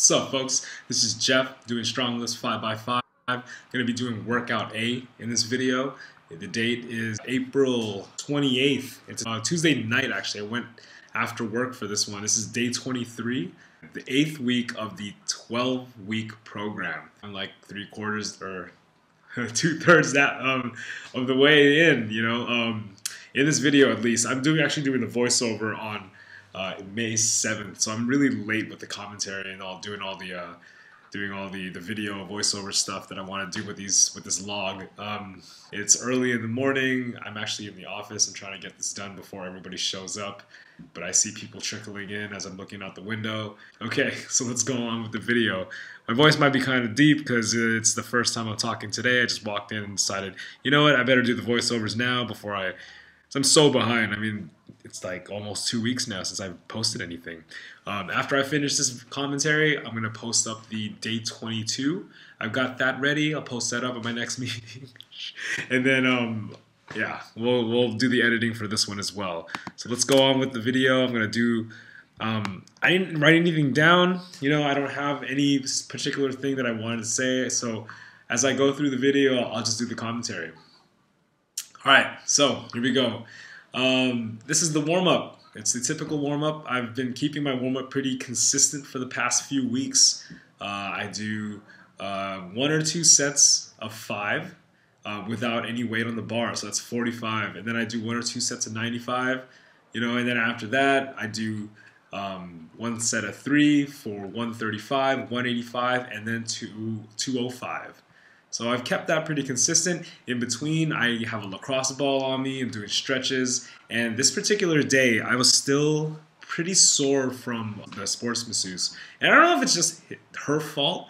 What's up, folks? This is Jeff doing Strong Lifts 5x5. I'm going to be doing workout A in this video. The date is April 28th. It's uh, Tuesday night, actually. I went after work for this one. This is day 23, the eighth week of the 12 week program. I'm like three quarters or two thirds that um, of the way in, you know. Um, in this video, at least, I'm doing actually doing the voiceover on uh, May 7th. So I'm really late with the commentary and all doing all the uh, doing all the the video voiceover stuff that I want to do with these with this log. Um, it's early in the morning. I'm actually in the office. I'm trying to get this done before everybody shows up. But I see people trickling in as I'm looking out the window. Okay, so let's go on with the video. My voice might be kind of deep because it's the first time I'm talking today. I just walked in and decided, you know what, I better do the voiceovers now before I so I'm so behind. I mean, it's like almost two weeks now since I've posted anything. Um, after I finish this commentary, I'm gonna post up the day 22. I've got that ready. I'll post that up at my next meeting, and then um, yeah, we'll we'll do the editing for this one as well. So let's go on with the video. I'm gonna do. Um, I didn't write anything down. You know, I don't have any particular thing that I wanted to say. So as I go through the video, I'll just do the commentary. All right, so here we go. Um, this is the warm up. It's the typical warm up. I've been keeping my warm up pretty consistent for the past few weeks. Uh, I do uh, one or two sets of five uh, without any weight on the bar, so that's 45. And then I do one or two sets of 95, you know, and then after that, I do um, one set of three for 135, 185, and then two, 205. So I've kept that pretty consistent. In between, I have a lacrosse ball on me. I'm doing stretches. And this particular day, I was still pretty sore from the sports masseuse. And I don't know if it's just her fault.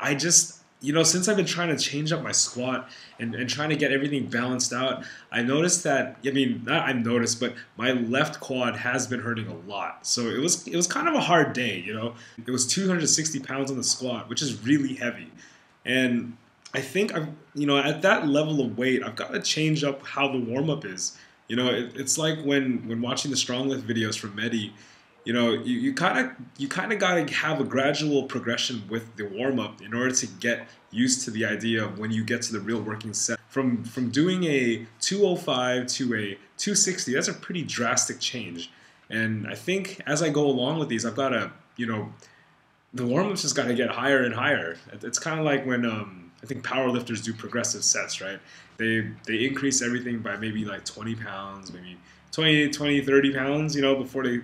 I just, you know, since I've been trying to change up my squat and, and trying to get everything balanced out, I noticed that, I mean, not I noticed, but my left quad has been hurting a lot. So it was, it was kind of a hard day, you know. It was 260 pounds on the squat, which is really heavy. And I think I've you know at that level of weight, I've got to change up how the warm up is. You know, it, it's like when when watching the strong lift videos from Mehdi, you know, you kind of you kind of got to have a gradual progression with the warm up in order to get used to the idea of when you get to the real working set. From from doing a 205 to a 260, that's a pretty drastic change. And I think as I go along with these, I've got to you know, the warm ups just got to get higher and higher. It's kind of like when um, I think powerlifters do progressive sets, right? They they increase everything by maybe like 20 pounds, maybe 20, 20, 30 pounds, you know, before they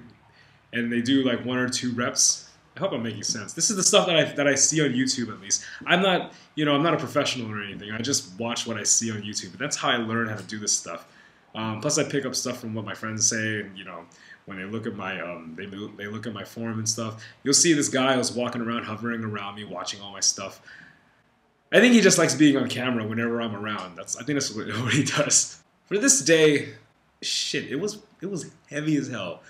and they do like one or two reps. I hope I'm making sense. This is the stuff that I that I see on YouTube at least. I'm not, you know, I'm not a professional or anything. I just watch what I see on YouTube. But that's how I learn how to do this stuff. Um, plus, I pick up stuff from what my friends say, and you know, when they look at my um, they they look at my form and stuff. You'll see this guy who's walking around, hovering around me, watching all my stuff. I think he just likes being on camera whenever I'm around. That's I think that's what, what he does. For this day, shit, it was it was heavy as hell.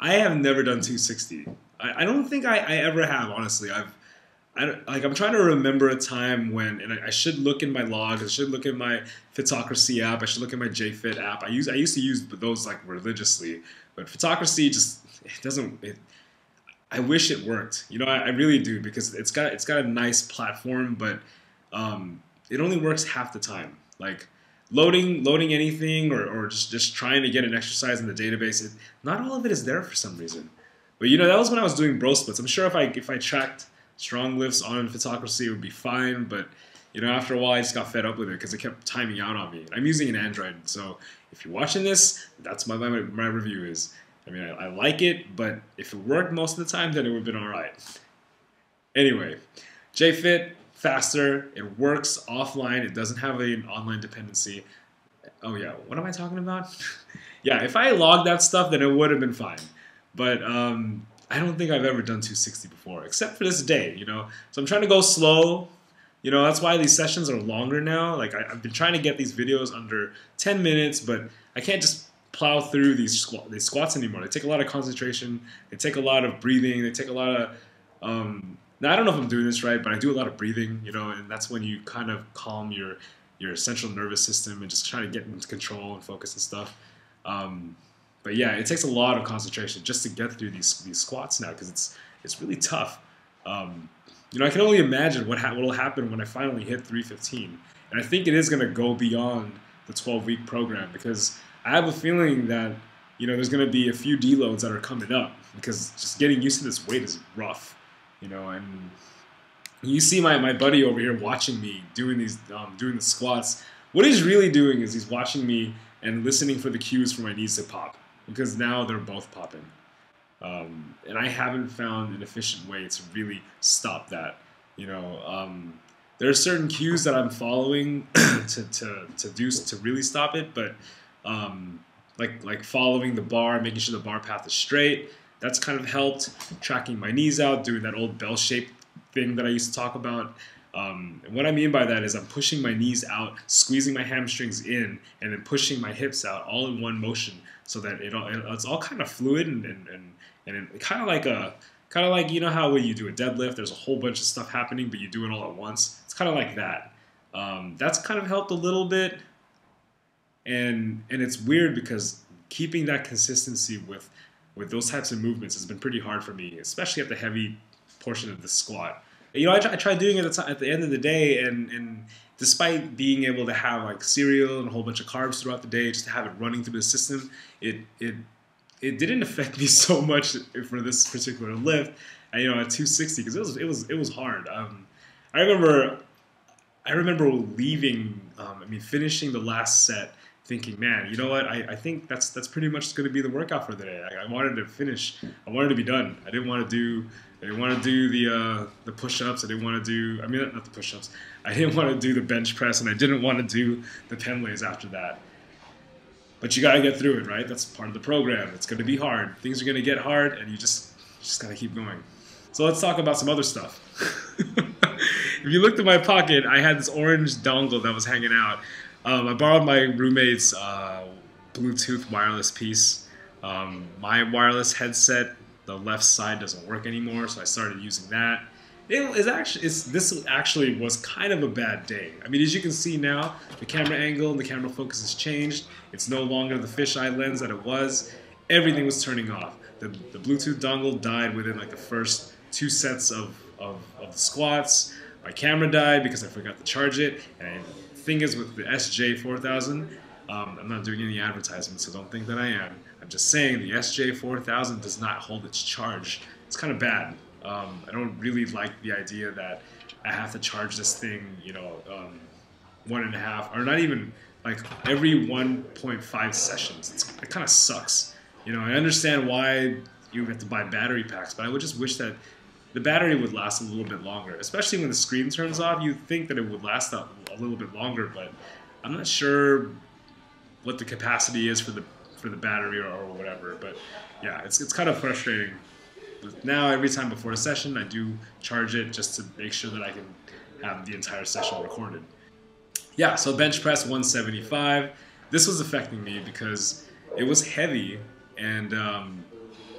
I have never done 260. I, I don't think I, I ever have. Honestly, I've I like I'm trying to remember a time when, and I, I, should look in my log. I should look in my Fitocracy app. I should look in my Jefit app. I use I used to use those like religiously, but Fitocracy just it doesn't. It, I wish it worked. You know, I, I really do because it's got it's got a nice platform, but um, it only works half the time. Like loading loading anything or, or just, just trying to get an exercise in the database, it, not all of it is there for some reason. But you know, that was when I was doing bro splits. I'm sure if I if I tracked strong lifts on Fitocracy, it would be fine. But you know, after a while, I just got fed up with it because it kept timing out on me. I'm using an Android, so if you're watching this, that's my my, my review is. I mean, I, I like it, but if it worked most of the time, then it would have been all right. Anyway, Jefit, faster. It works offline. It doesn't have an online dependency. Oh yeah, what am I talking about? yeah, if I logged that stuff, then it would have been fine. But um, I don't think I've ever done 260 before, except for this day. You know, so I'm trying to go slow. You know, that's why these sessions are longer now. Like I, have been trying to get these videos under 10 minutes, but I can't just plow through these, these squats anymore. They take a lot of concentration. They take a lot of breathing. They take a lot of um, now I don't know if I'm doing this right, but I do a lot of breathing, you know, and that's when you kind of calm your your central nervous system and just try to get into control and focus and stuff. Um, but yeah, it takes a lot of concentration just to get through these these squats now because it's it's really tough. Um, you know, I can only imagine what ha- will happen when I finally hit 315. And I think it is going to go beyond the 12 week program because I have a feeling that, you know, there's going to be a few deloads that are coming up because just getting used to this weight is rough, you know, and you see my, my buddy over here watching me doing these, um, doing the squats. What he's really doing is he's watching me and listening for the cues for my knees to pop because now they're both popping. Um, and I haven't found an efficient way to really stop that. You know, um, there are certain cues that I'm following to, to, to do to really stop it, but um, like like following the bar, making sure the bar path is straight. That's kind of helped. Tracking my knees out, doing that old bell shape thing that I used to talk about. Um, and what I mean by that is I'm pushing my knees out, squeezing my hamstrings in, and then pushing my hips out all in one motion so that it all, it's all kind of fluid and, and, and, and kind of like a kind of like you know how when you do a deadlift there's a whole bunch of stuff happening but you do it all at once it's kind of like that um, that's kind of helped a little bit and and it's weird because keeping that consistency with with those types of movements has been pretty hard for me especially at the heavy portion of the squat you know, I, I tried doing it at the, at the end of the day, and, and despite being able to have like cereal and a whole bunch of carbs throughout the day, just to have it running through the system, it it it didn't affect me so much for this particular lift. And, you know, at 260 because it was it was it was hard. Um, I remember I remember leaving. Um, I mean, finishing the last set, thinking, man, you know what? I, I think that's that's pretty much going to be the workout for the day. I, I wanted to finish. I wanted to be done. I didn't want to do I didn't want to do the uh, the push-ups. I didn't want to do. I mean, not the push-ups. I didn't want to do the bench press, and I didn't want to do the Pendlays after that. But you got to get through it, right? That's part of the program. It's going to be hard. Things are going to get hard, and you just just got to keep going. So let's talk about some other stuff. if you looked at my pocket, I had this orange dongle that was hanging out. Um, I borrowed my roommate's uh, Bluetooth wireless piece. Um, my wireless headset the left side doesn't work anymore, so I started using that. It is actually it's, this actually was kind of a bad day. I mean, as you can see now, the camera angle and the camera focus has changed. It's no longer the fisheye lens that it was. Everything was turning off. The, the Bluetooth dongle died within like the first two sets of, of, of the squats. My camera died because I forgot to charge it. And thing is with the SJ4000, um, I'm not doing any advertisement, so don't think that I am. I'm just saying the SJ4000 does not hold its charge. It's kind of bad. Um, I don't really like the idea that I have to charge this thing, you know, um, one and a half, or not even like every 1.5 sessions. It's, it kind of sucks. You know, I understand why you have to buy battery packs, but I would just wish that the battery would last a little bit longer, especially when the screen turns off. You'd think that it would last a, a little bit longer, but I'm not sure what the capacity is for the for the battery or, or whatever. But yeah, it's it's kind of frustrating. But now every time before a session, I do charge it just to make sure that I can have the entire session recorded. Yeah, so bench press 175. This was affecting me because it was heavy, and um,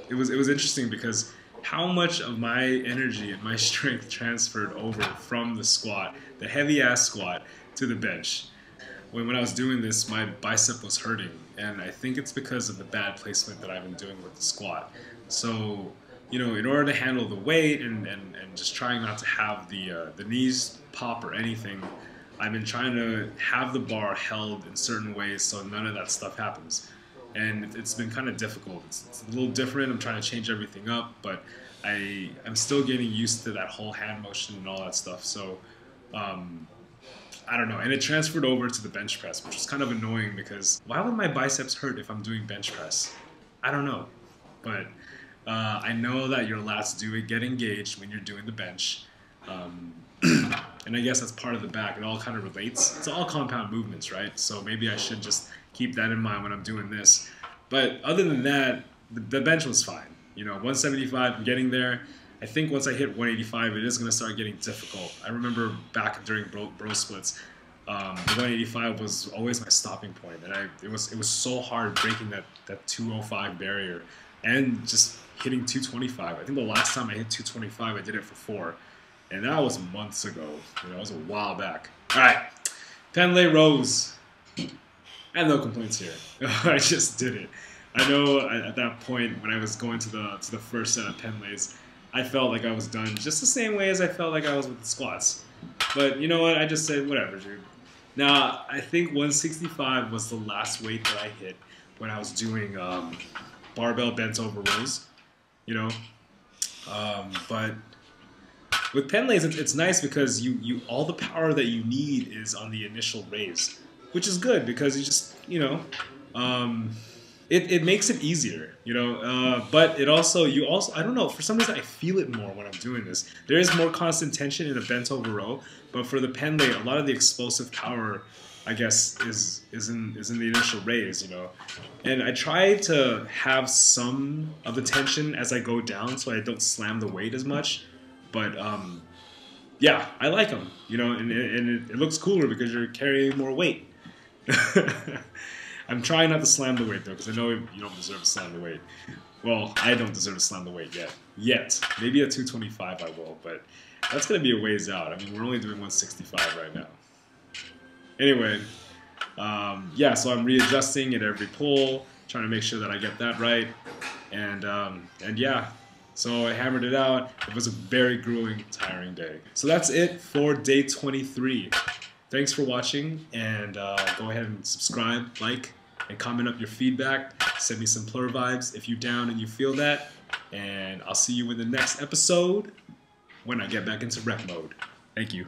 it was it was interesting because how much of my energy and my strength transferred over from the squat, the heavy ass squat, to the bench when, when I was doing this, my bicep was hurting, and I think it's because of the bad placement that I've been doing with the squat. So, you know, in order to handle the weight and, and, and just trying not to have the uh, the knees pop or anything, I've been trying to have the bar held in certain ways so none of that stuff happens. And it's been kind of difficult. It's, it's a little different. I'm trying to change everything up, but I I'm still getting used to that whole hand motion and all that stuff. So. Um, I don't know. And it transferred over to the bench press, which is kind of annoying because why would my biceps hurt if I'm doing bench press? I don't know. But uh, I know that allowed to do get engaged when you're doing the bench. Um, and I guess that's part of the back. It all kind of relates. It's all compound movements, right? So maybe I should just keep that in mind when I'm doing this. But other than that, the, the bench was fine. You know, 175, I'm getting there. I think once I hit 185, it is going to start getting difficult. I remember back during bro, bro splits, um, 185 was always my stopping point, and I it was it was so hard breaking that that 205 barrier, and just hitting 225. I think the last time I hit 225, I did it for four, and that was months ago. You know, it was a while back. All right, Pendlay rows. I have no complaints here. I just did it. I know at that point when I was going to the to the first set of Pendlays, I felt like I was done just the same way as I felt like I was with the squats. But you know what? I just said, whatever, dude. Now, I think 165 was the last weight that I hit when I was doing um, barbell bent over rows, you know. Um, but with Pendlays, it's, it's nice because you, you all the power that you need is on the initial raise, which is good because you just, you know, um, it, it makes it easier, you know. Uh, but it also you also I don't know for some reason I feel it more when I'm doing this. There is more constant tension in a bent over row, but for the pendlay, a lot of the explosive power, I guess, is is in is in the initial raise, you know. And I try to have some of the tension as I go down, so I don't slam the weight as much. But um, yeah, I like them, you know, and, and it, it looks cooler because you're carrying more weight. I'm trying not to slam the weight though, because I know you don't deserve to slam the weight. Well, I don't deserve to slam the weight yet. Yet. Maybe at 225 I will, but that's going to be a ways out. I mean, we're only doing 165 right now. Anyway, um, yeah, so I'm readjusting at every pull, trying to make sure that I get that right. And, um, and yeah, so I hammered it out. It was a very grueling, tiring day. So that's it for day 23. Thanks for watching, and uh, go ahead and subscribe, like, and comment up your feedback. Send me some plur vibes if you're down and you feel that. And I'll see you in the next episode when I get back into rep mode. Thank you.